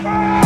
Ah!